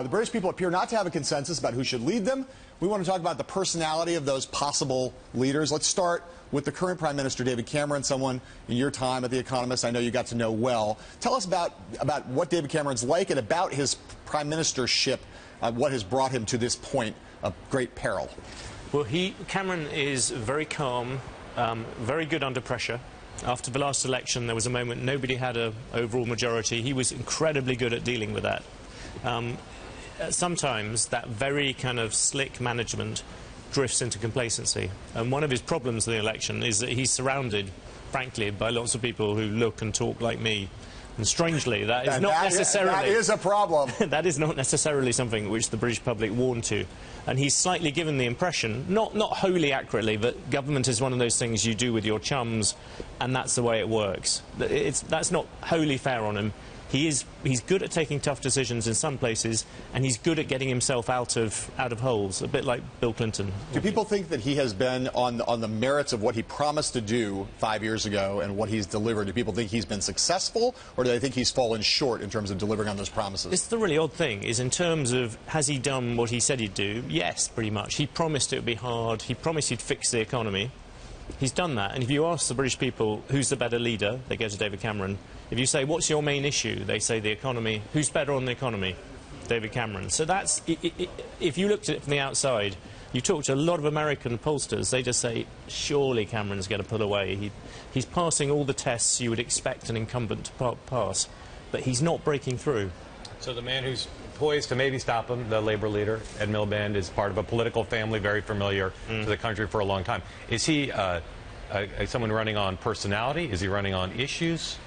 The British people appear not to have a consensus about who should lead them. We want to talk about the personality of those possible leaders. Let's start with the current Prime Minister, David Cameron, someone in your time at The Economist I know you got to know well. Tell us about, about what David Cameron's like and about his prime ministership, uh, what has brought him to this point of great peril. Well, he, Cameron is very calm, um, very good under pressure. After the last election, there was a moment nobody had an overall majority. He was incredibly good at dealing with that. Um, Uh, sometimes that very kind of slick management drifts into complacency. And one of his problems in the election is that he's surrounded, frankly, by lots of people who look and talk like me. And strangely, that is and not that, necessarily that is a problem. that is not necessarily something which the British public warned to. And he's slightly given the impression, not not wholly accurately, that government is one of those things you do with your chums, and that's the way it works. It's, that's not wholly fair on him. He is he's good at taking tough decisions in some places, and he's good at getting himself out of out of holes, a bit like Bill Clinton. Do people think that he has been on on the merits of what he promised to do five years ago and what he's delivered? Do people think he's been successful, or do they think he's fallen short in terms of delivering on those promises? It's the really odd thing is in terms of has he done what he said he'd do? Yes, pretty much. He promised it would be hard. He promised he'd fix the economy. He's done that. And if you ask the British people who's the better leader, they go to David Cameron. If you say, what's your main issue? They say the economy. Who's better on the economy? David Cameron. So that's, if you looked at it from the outside, you talk to a lot of American pollsters, they just say, surely Cameron's going to pull away. He, he's passing all the tests you would expect an incumbent to pass, but he's not breaking through. So the man who's poised to maybe stop him, the Labour leader, Ed Miliband, is part of a political family very familiar mm. to the country for a long time. Is he uh, a, someone running on personality? Is he running on issues?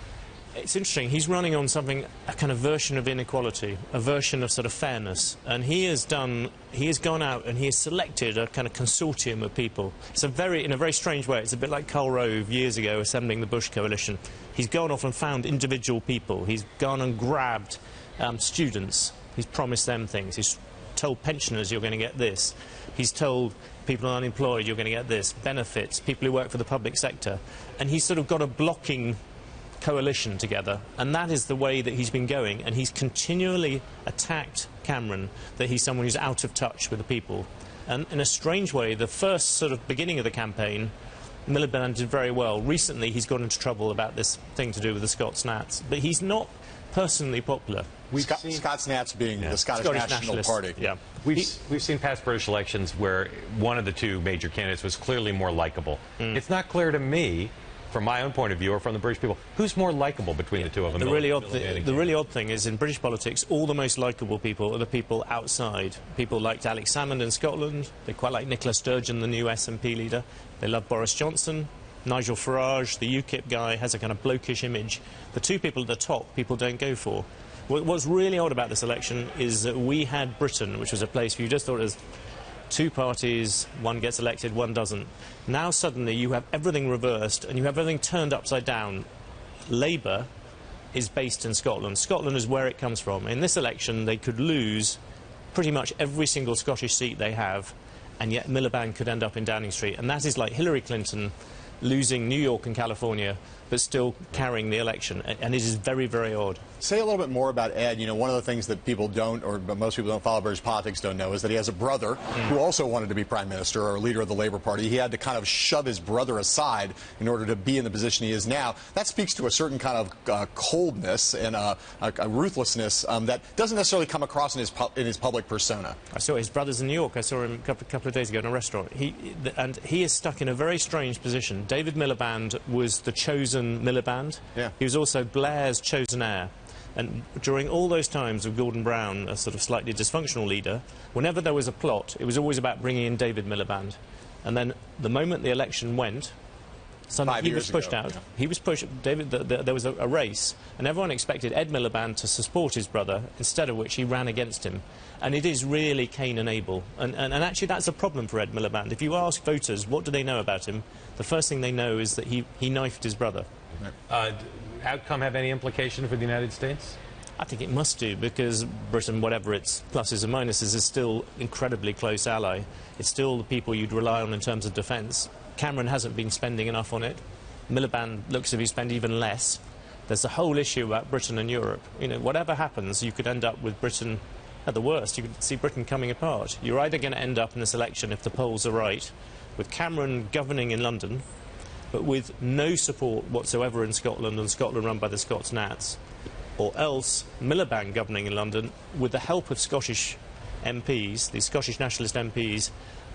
It's interesting. He's running on something, a kind of version of inequality, a version of sort of fairness. And he has done, he has gone out and he has selected a kind of consortium of people. It's a very, in a very strange way, it's a bit like Karl Rove years ago assembling the Bush coalition. He's gone off and found individual people. He's gone and grabbed um, students He's promised them things. He's told pensioners you're going to get this. He's told people unemployed you're going to get this. Benefits, people who work for the public sector. And he's sort of got a blocking coalition together. And that is the way that he's been going. And he's continually attacked Cameron that he's someone who's out of touch with the people. And in a strange way, the first sort of beginning of the campaign, Miliband did very well. Recently, he's got into trouble about this thing to do with the Scots Nats. But he's not personally popular. We've Scott, seen, Scots Nats being yeah. the Scottish, Scottish National Party. Yeah. We've, he, we've seen past British elections where one of the two major candidates was clearly more likable. Mm. It's not clear to me from my own point of view or from the British people, who's more likable between the two of them? The really, odd the really odd thing is in British politics, all the most likable people are the people outside. People like Alex Salmond in Scotland. They quite like Nicola Sturgeon, the new SNP leader. They love Boris Johnson. Nigel Farage, the UKIP guy, has a kind of blokish image. The two people at the top, people don't go for. What's really odd about this election is that we had Britain, which was a place where you just thought it was two parties, one gets elected, one doesn't. Now suddenly you have everything reversed and you have everything turned upside down. Labour is based in Scotland. Scotland is where it comes from. In this election, they could lose pretty much every single Scottish seat they have, and yet Miliband could end up in Downing Street. And that is like Hillary Clinton losing New York and California, but still carrying the election. And it is very, very odd. Say a little bit more about Ed. You know, one of the things that people don't, or most people don't follow British politics don't know, is that he has a brother mm. who also wanted to be prime minister or leader of the Labour Party. He had to kind of shove his brother aside in order to be in the position he is now. That speaks to a certain kind of uh, coldness and a, a, a ruthlessness um, that doesn't necessarily come across in his in his public persona. I saw his brother's in New York. I saw him a couple, couple of days ago in a restaurant. He and he is stuck in a very strange position. David Miliband was the chosen Miliband. Yeah. He was also Blair's chosen heir. And during all those times of Gordon Brown, a sort of slightly dysfunctional leader, whenever there was a plot, it was always about bringing in David Miliband. And then the moment the election went, suddenly he was pushed ago. out. Yeah. He was pushed. David. The, the, there was a, a, race, and everyone expected Ed Miliband to support his brother, instead of which he ran against him. And it is really Cain and Abel. And, and, and actually, that's a problem for Ed Miliband. If you ask voters what do they know about him, the first thing they know is that he, he knifed his brother. Uh, outcome have any implication for the United States? I think it must do because Britain, whatever its pluses and minuses, is still incredibly close ally. It's still the people you'd rely on in terms of defence. Cameron hasn't been spending enough on it. Miliband looks to be spend even less. There's a whole issue about Britain and Europe. You know, whatever happens, you could end up with Britain at the worst, you could see Britain coming apart. You're either going to end up in this election, if the polls are right, with Cameron governing in London, but with no support whatsoever in Scotland and Scotland run by the Scots Nats, or else Miliband governing in London with the help of Scottish MPs, the Scottish nationalist MPs,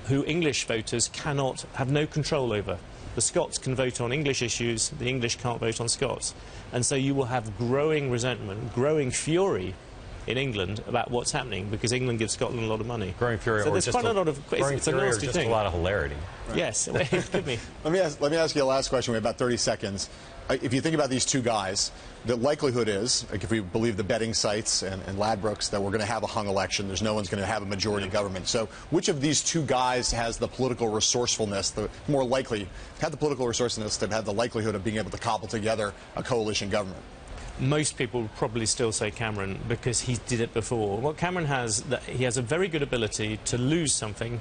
who English voters cannot have no control over. The Scots can vote on English issues, the English can't vote on Scots. And so you will have growing resentment, growing fury in England about what's happening because England gives Scotland a lot of money. Growing fury So there's quite a, lot of. It's, growing it's a fury or nasty just thing. a lot of hilarity. Yes, it could be. Let me ask, let me ask you a last question. We have about 30 seconds. If you think about these two guys, the likelihood is, like if we believe the betting sites and, and Ladbrokes, that we're going to have a hung election. There's no one's going to have a majority government. So, which of these two guys has the political resourcefulness, the more likely, have the political resourcefulness to have the likelihood of being able to cobble together a coalition government? Most people would probably still say Cameron because he did it before. What Cameron has, that he has a very good ability to lose something,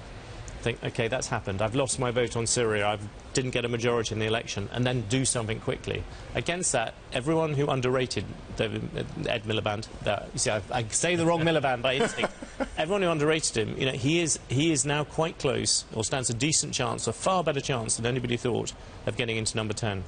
think, okay, that's happened. I've lost my vote on Syria. I didn't get a majority in the election, and then do something quickly. Against that, everyone who underrated David, Ed Miliband, that, you see, I, I say the wrong Miliband by instinct. everyone who underrated him, you know, he is he is now quite close, or stands a decent chance, a far better chance than anybody thought of getting into number ten.